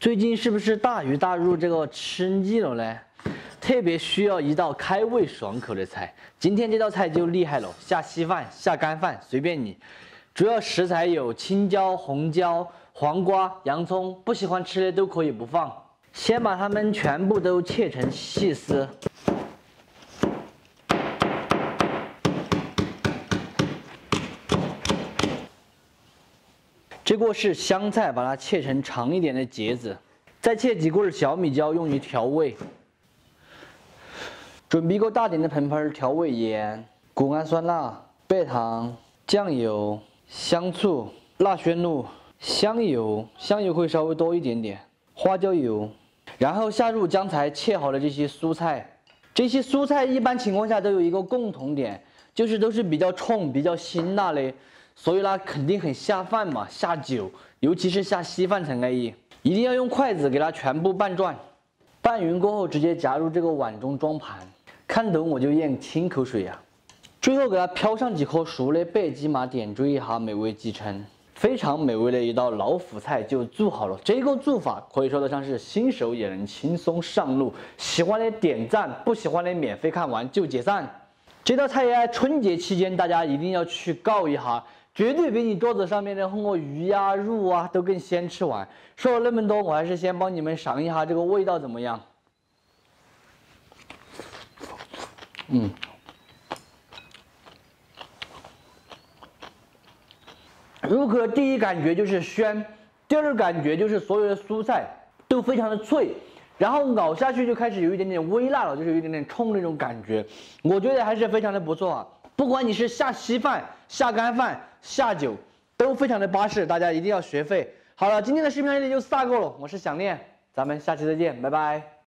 最近是不是大鱼大肉这个吃腻了呢？特别需要一道开胃爽口的菜。今天这道菜就厉害了，下稀饭、下干饭随便你。主要食材有青椒、红椒、黄瓜、洋葱，不喜欢吃的都可以不放。先把它们全部都切成细丝。这个是香菜，把它切成长一点的节子，再切几棍小米椒用于调味。准备一个大点的盆盆调味盐、谷氨酸钠、白糖、酱油、香醋、辣鲜露、香油，香油会稍微多一点点，花椒油，然后下入刚才切好的这些蔬菜。这些蔬菜一般情况下都有一个共同点，就是都是比较冲、比较辛辣的。所以呢，肯定很下饭嘛，下酒，尤其是下稀饭才安逸。一定要用筷子给它全部拌转，拌匀过后直接夹入这个碗中装盘。看懂我就咽清口水呀。最后给它飘上几颗熟的白芝麻，点缀一下，美味即成。非常美味的一道老虎菜就做好了。这个做法可以说得上是新手也能轻松上路。喜欢的点赞，不喜欢的免费看完就解散。这道菜呀，春节期间大家一定要去告一下。绝对比你桌子上面的很多鱼呀、肉啊都更先吃完。说了那么多，我还是先帮你们尝一下这个味道怎么样。嗯，入口第一感觉就是鲜，第二感觉就是所有的蔬菜都非常的脆，然后咬下去就开始有一点点微辣了，就是有一点点冲那种感觉。我觉得还是非常的不错啊。不管你是下稀饭、下干饭、下酒，都非常的巴适，大家一定要学会。好了，今天的视频到这里就撒够了，我是想念，咱们下期再见，拜拜。